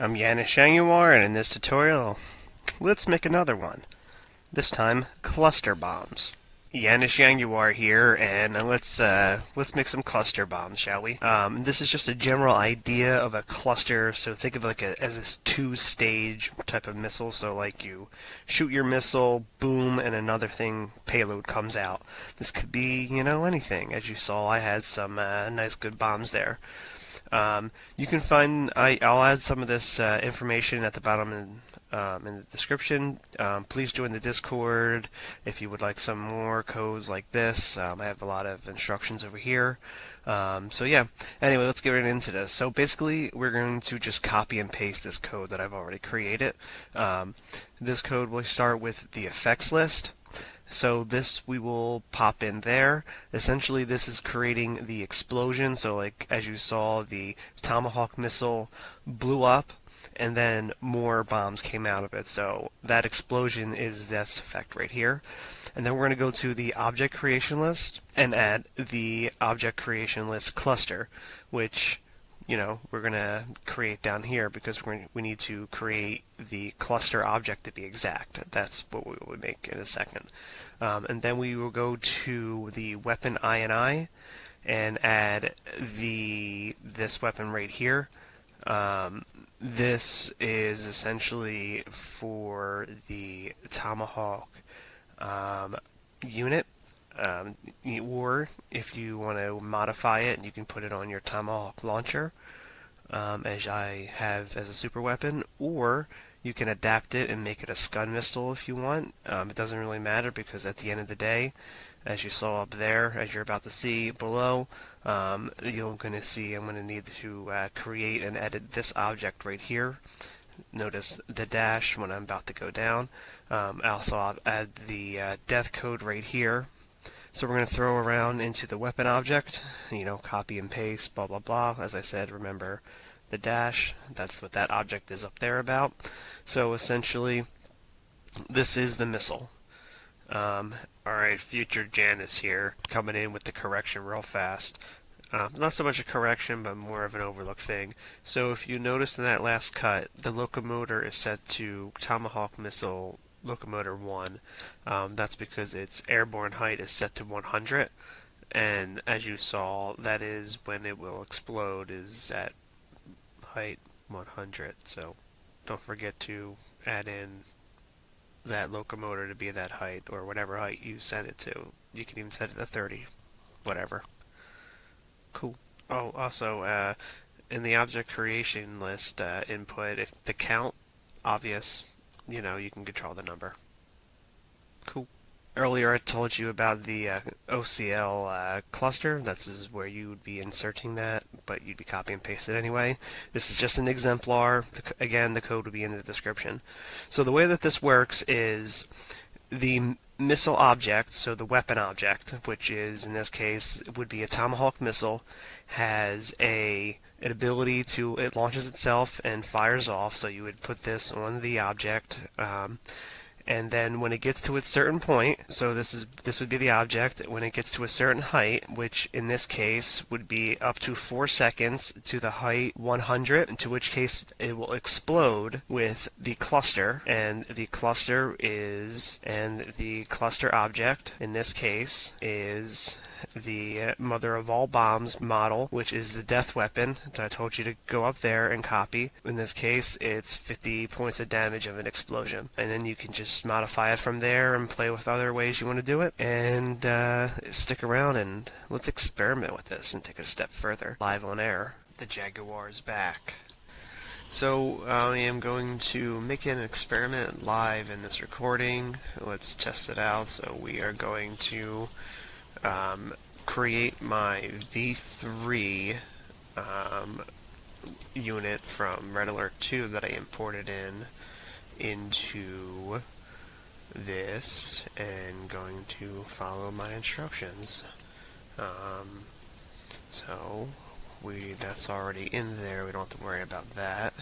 I'm Yanis Yanguar, and in this tutorial, let's make another one. This time, cluster bombs. Yanis Yanguar here, and let's uh, let's make some cluster bombs, shall we? Um, this is just a general idea of a cluster. So think of like a, as a two-stage type of missile. So like you shoot your missile, boom, and another thing payload comes out. This could be you know anything. As you saw, I had some uh, nice good bombs there. Um, you can find I, will add some of this uh, information at the bottom um, in the description. Um, please join the Discord if you would like some more codes like this. Um, I have a lot of instructions over here. Um, so yeah. Anyway, let's get right into this. So basically, we're going to just copy and paste this code that I've already created. Um, this code will start with the effects list. So this we will pop in there. Essentially this is creating the explosion. So like as you saw the Tomahawk missile blew up and then more bombs came out of it. So that explosion is this effect right here. And then we're going to go to the object creation list and add the object creation list cluster, which you know, we're going to create down here because we're, we need to create the cluster object to be exact. That's what we will make in a second. Um, and then we will go to the weapon INI and add the this weapon right here. Um, this is essentially for the Tomahawk um, unit. Um, or if you want to modify it, you can put it on your Tomahawk launcher, um, as I have as a super weapon, or you can adapt it and make it a scud missile if you want. Um, it doesn't really matter because at the end of the day, as you saw up there, as you're about to see below, um, you're going to see I'm going to need to uh, create and edit this object right here. Notice the dash when I'm about to go down. Um, also, I'll add the uh, death code right here so we're going to throw around into the weapon object, you know, copy and paste, blah, blah, blah. As I said, remember the dash, that's what that object is up there about. So essentially, this is the missile. Um, Alright, future Janus here, coming in with the correction real fast. Uh, not so much a correction, but more of an overlook thing. So if you notice in that last cut, the locomotor is set to Tomahawk missile locomotor 1. Um, that's because its airborne height is set to 100 and as you saw that is when it will explode is at height 100 so don't forget to add in that locomotor to be that height or whatever height you set it to. You can even set it to 30 whatever. Cool. Oh also uh, in the object creation list uh, input if the count obvious you know, you can control the number. Cool. Earlier I told you about the uh, OCL uh, cluster. This is where you would be inserting that, but you'd be copy and paste it anyway. This is just an exemplar. The, again, the code will be in the description. So the way that this works is the missile object, so the weapon object, which is in this case would be a Tomahawk missile, has a an ability to it launches itself and fires off. So you would put this on the object. Um, and then when it gets to a certain point, so this is this would be the object, when it gets to a certain height, which in this case would be up to 4 seconds to the height 100, to which case it will explode with the cluster, and the cluster is, and the cluster object in this case is the mother of all bombs model, which is the death weapon that I told you to go up there and copy. In this case, it's 50 points of damage of an explosion. And then you can just modify it from there and play with other ways you want to do it. And uh, stick around and let's experiment with this and take it a step further. Live on air. The Jaguar is back. So I am going to make an experiment live in this recording. Let's test it out. So we are going to um, create my V3 um, unit from Red Alert 2 that I imported in into this and going to follow my instructions. Um, so we that's already in there. We don't have to worry about that.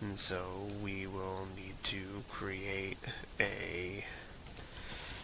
And so we will need to create a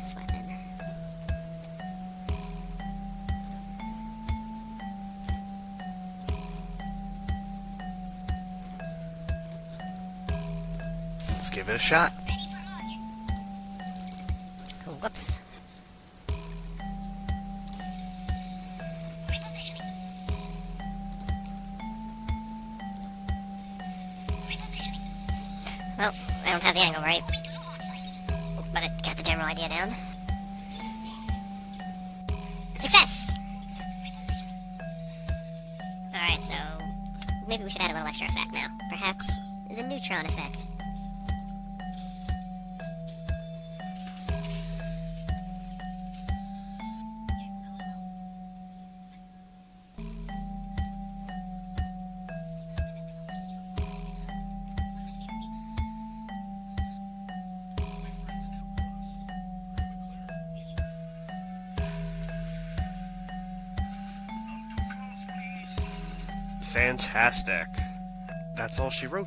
this weapon. Let's give it a shot. Whoops. Well, I don't have the angle right. But I got the general idea down. Success! Alright, so maybe we should add a little extra effect now. Perhaps the neutron effect. Fantastic. That's all she wrote.